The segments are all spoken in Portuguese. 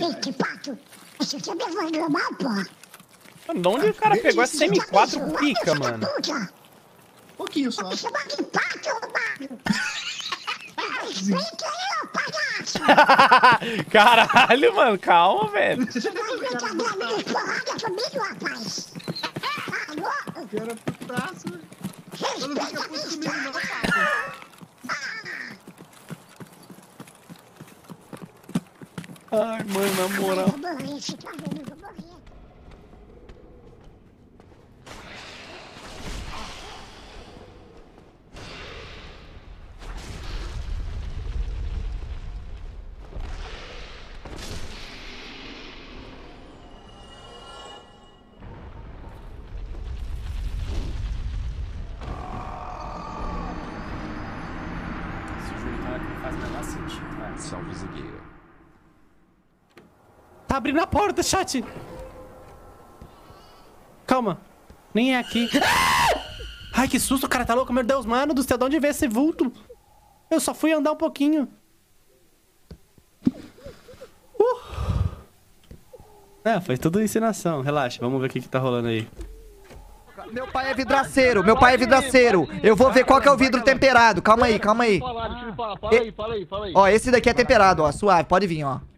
Ei, que pato. Esse aqui é porra. Mano, de onde o cara pegou essa M4 pica, mano? Um pouquinho só. Chama de pato, mano. Respeita aí, ô palhaço. Caralho, mano, calma, velho. Você vai brincadeira de porrada comigo, rapaz? Alô? Eu era putaço. Eu não fica Respeita a minha história. Ai, mano, na moral. Eu vou morrer, você tá vendo? Eu vou morrer. Esse jogo tá não faz o menor sentido, velho. Salve Zigueira. Tá abrindo a porta, chat. Calma. Nem é aqui. Ai, que susto, o cara tá louco. Meu Deus, mano do céu, de onde veio esse vulto? Eu só fui andar um pouquinho. Uh. É, foi tudo ensinação. Relaxa, vamos ver o que, que tá rolando aí. Meu pai é vidraceiro, meu pai é vidraceiro. Eu vou ver qual que é o vidro temperado. Calma aí, calma aí. Fala, deixa ele falar. Fala aí, fala aí, fala aí. Ó, esse daqui é temperado, ó. Suave, pode vir, ó.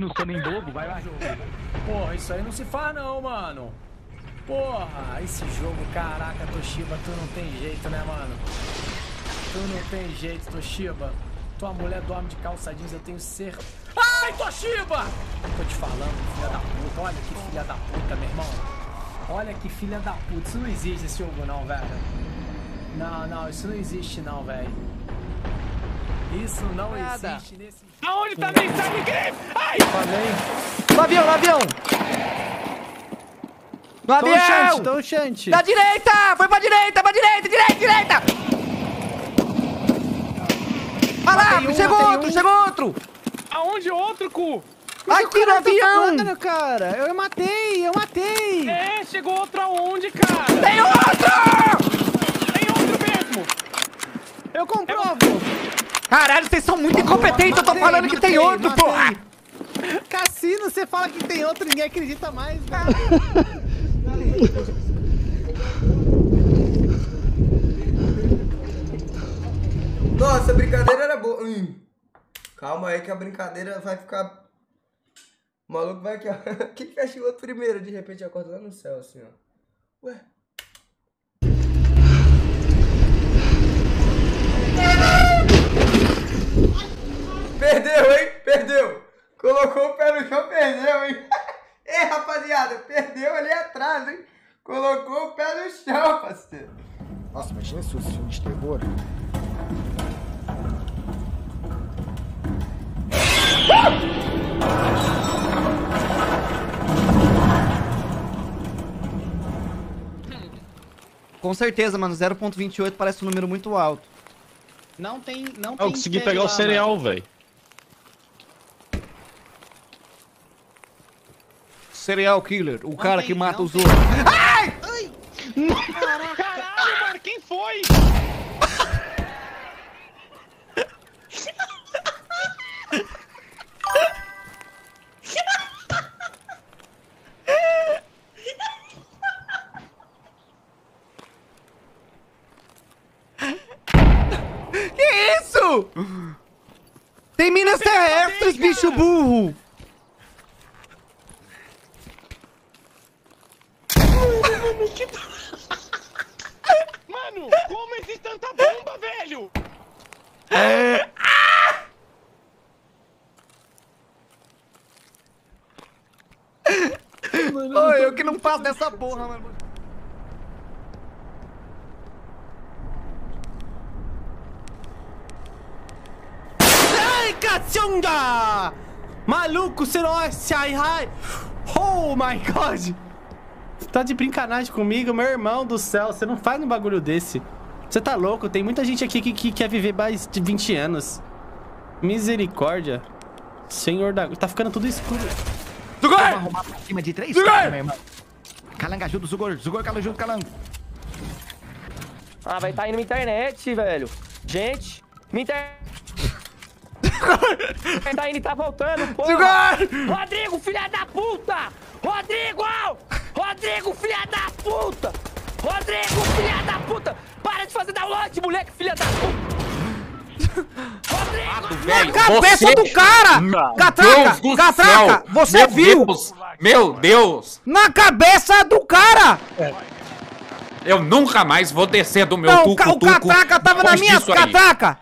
Ou tem no Sonic Bobo, vai lá. Porra, isso aí não se faz não, mano. Porra, esse jogo, caraca, Toshiba, tu não tem jeito, né, mano? Tu não tem jeito, Toshiba. Tua mulher dorme de calça jeans, eu tenho certeza. Ai, Toshiba! Tô te falando, filha da puta. Olha que filha da puta, meu irmão. Olha que filha da puta. Isso não existe, esse jogo, não, velho. Não, não, isso não existe, não, velho. Isso não existe nesse Aonde tá a mensagem? Ai! No avião, no avião! No avião! Tô chante. Da direita! Foi pra direita, pra direita, direita, direita! Olha lá, um, chegou outro, um. chegou outro! Aonde outro, cu? Aqui no avião! Mano, cara, eu matei, eu matei! É, chegou outro aonde, cara? Tem outro! Tem outro mesmo! Eu comprovo! Caralho, vocês são muito incompetentes, eu tô Matei, falando que tem matei, outro, matei. porra! Cassino, você fala que tem outro, ninguém acredita mais, velho. Nossa, a brincadeira era boa. Hum. Calma aí que a brincadeira vai ficar. O maluco vai aqui, ó. Quem fecha o outro primeiro? De repente acorda lá no céu, assim, ó. Ué. Perdeu, hein? Perdeu. Colocou o pé no chão, perdeu, hein? Ei, rapaziada, perdeu ali atrás, hein? Colocou o pé no chão, parceiro. Nossa, imagina se fosse filme de terror. Com certeza, mano, 0.28 parece um número muito alto. Não tem, não Eu consegui pegar o cereal, velho. Serial killer, o cara que tem, mata não os tem. outros. Caralho, mano, quem foi? Que isso? Tem minas terrestres, bicho burro! Mano, como existe tanta bomba, velho? Ô, eu que não faço dessa porra, mano. Ai! Maluco, você não é ai, ai. Oh my god! Tá de brincanagem comigo, meu irmão do céu. Você não faz um bagulho desse. Você tá louco? Tem muita gente aqui que, que quer viver mais de 20 anos. Misericórdia. Senhor da... Tá ficando tudo escuro. Zugor! Vamos arrumar pra cima de três Zugor! caras, meu irmão. Calanga ajuda o Zugor. Zugor, calango junto, calango. Ah, vai tá indo na internet, velho. Gente, me inter... tá indo e tá voltando, pô. Rodrigo, filha da puta! Rodrigo! Rodrigo, filha da puta! Rodrigo, filha da puta! Para de fazer download, moleque, filha da puta! Rodrigo! Velho, cabeça você- do cara! Meu Catraca, Deus do catraca, céu! você Meu viu? Deus, meu Deus! Na cabeça do cara! Eu nunca mais vou descer do meu Não, o ca- o catraca tava na minha catraca!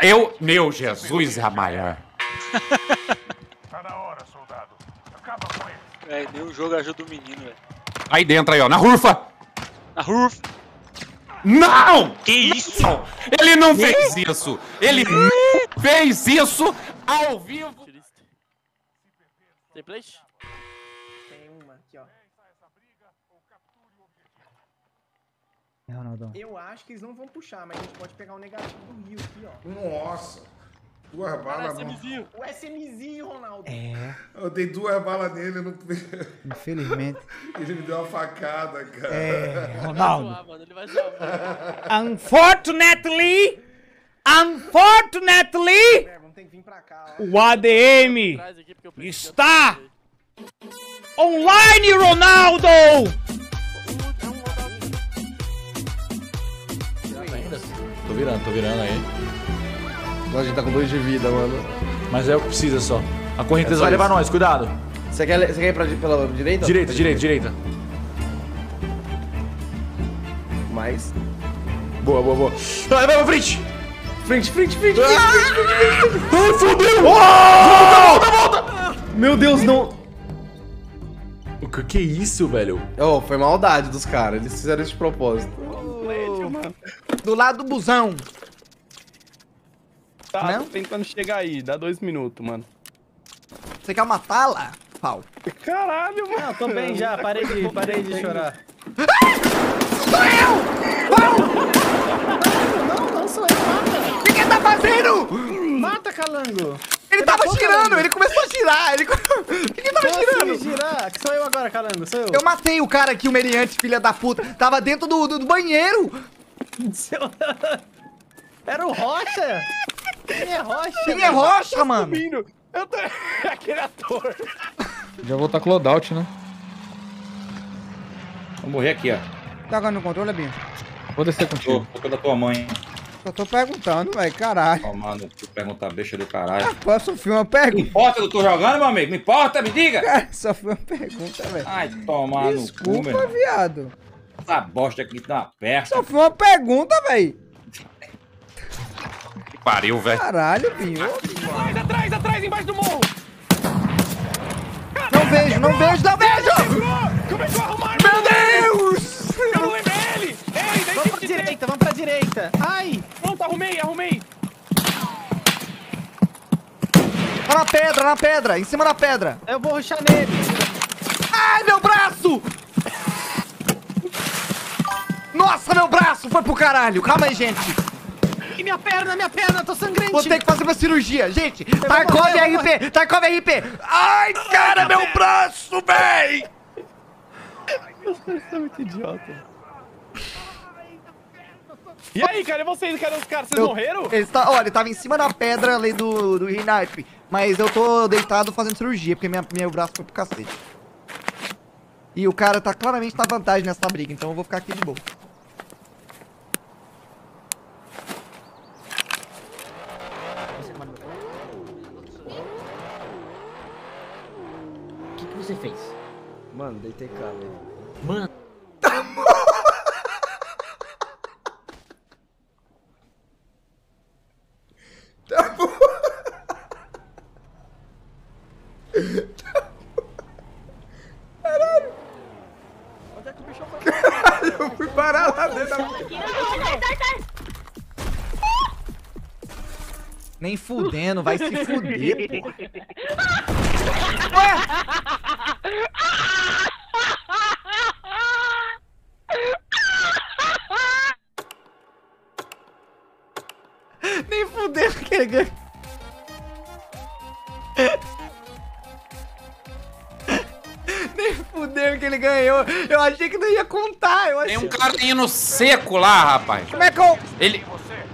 Eu, meu Jesus amado. É, deu o jogo ajuda o menino, velho. Aí dentro aí, ó, na rufa. Na roof. Não! Que isso? Não! Ele não fez isso! Ele fez isso ao vivo! Tem play? Tem uma aqui, ó. Ronaldão. Eu acho que eles não vão puxar, mas a gente pode pegar o negativo do Rio aqui, ó. Nossa. Duas balas, não. O SMzinho, Ronaldo. É, Eu dei duas balas nele, não... infelizmente. ele me deu uma facada, cara. É, Ronaldo. mano, ele vai zoar. Unfortunately, unfortunately, É, vamos ter que vir pra cá, ó. o ADM eu está online, Ronaldo! Tô virando, tô virando aí. A gente tá com dois de vida, mano. Mas é o que precisa só. A correnteza É só vai levar isso. nós, cuidado. Você quer, você quer ir pra, pela direita? Direita, direita, direita. Mais. Boa, boa, boa. Vai, vai pra frente! Frente, frente, frente, frente, Ah! frente, frente, frente. Ai, fodeu! Volta, volta, volta! Meu Deus, não. O que, que é isso, velho? Oh, foi maldade dos caras. Eles fizeram isso de propósito. Do lado do busão. Tá Não? tentando chegar aí, dá dois minutos, mano. Você quer matá-la? Pau. Caralho, mano. Não, tô bem já, parei de, parei de chorar. Sou eu! Pau! Não, não sou eu, mata. O que que ele tá fazendo? Mata, calango. Ele tava matou, girando, calango. ele começou a girar. Ele... O que que ele tava assim, girando? girar? Que sou eu agora, calango, sou eu. Eu matei o cara aqui, o meliante, filha da puta. Tava dentro do, do, do banheiro. Era o Rocha? Quem é Rocha? Quem é Rocha, mano? Subindo. Eu tô... Aquele ator. Já vou estar com loadout, né? Vou morrer aqui, ó. Tá agora no controle, Binho? Vou descer contigo. Boca da tua mãe. Só tô perguntando, velho, caralho. Tomar no cu, perguntar bicha do caralho. Posso fui uma pergunta? Me importa que eu tô jogando, meu amigo? Me importa, me diga! Cara, só foi uma pergunta, velho. Ai, tomar no cu, meu Desculpa, viado. Essa bosta aqui tá perto. Só foi uma pergunta, velho. Que pariu, velho. Caralho, Binho. Atrás, atrás, atrás, embaixo do morro. Não vejo, não vejo, não vejo! Começou a arrumar. Meu Deus! Eu não lembro é ele. Ei, daí Vamos pra direita, vamos pra direita. Ai! Pronto, arrumei, arrumei. Tá na pedra, na pedra, em cima da pedra. Eu vou ruxar nele. Ai, meu braço! Nossa, meu braço foi pro caralho. Calma aí, gente. E minha perna, minha perna, tô sangrante. Vou ter que fazer uma cirurgia. Gente, Tarkov eu RP, Tarkov RP. Ai, cara, meu braço, véi! Vocês são muito idiota. E aí, cara, e vocês, cara, os caras, vocês Eu- morreram? Ele tá, olha, ele tava em cima da pedra ali do, do Reinhardt. Mas eu tô deitado fazendo cirurgia, porque minha, meu braço foi pro cacete. E o cara tá claramente na vantagem nessa briga, então eu vou ficar aqui de boa. Você fez? Mano, deitei cá, velho. Mano. Eu fui parar lá dentro da... Nem fudendo, vai se fuder, pô. Nem fudendo que ele ganha. Nem fudendo que ele ganhou. Eu achei que não ia contar. Eu achei... Tem um cara indo seco lá, rapaz. Como é que eu... Ele.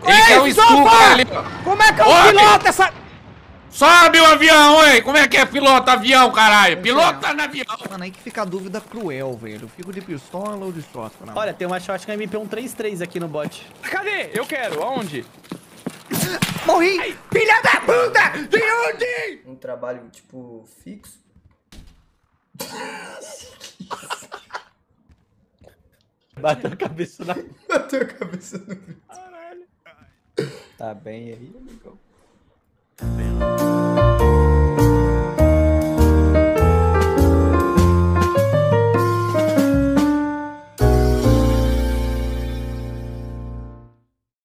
Ele quer o Stuka ali. Como é que eu piloto essa... Sobe o avião, oi! Como é que é pilota avião, caralho? Pilota no avião! Mano, aí que fica a dúvida cruel, velho. Eu fico de pistola ou de shotgun? Olha, tem uma shotgun MP133 aqui no bot. Cadê? Eu quero. Aonde? Morri! Filha da puta! De onde? Um trabalho, tipo, fixo. Bateu a cabeça na... Bateu a cabeça no Tá bem aí, amigão.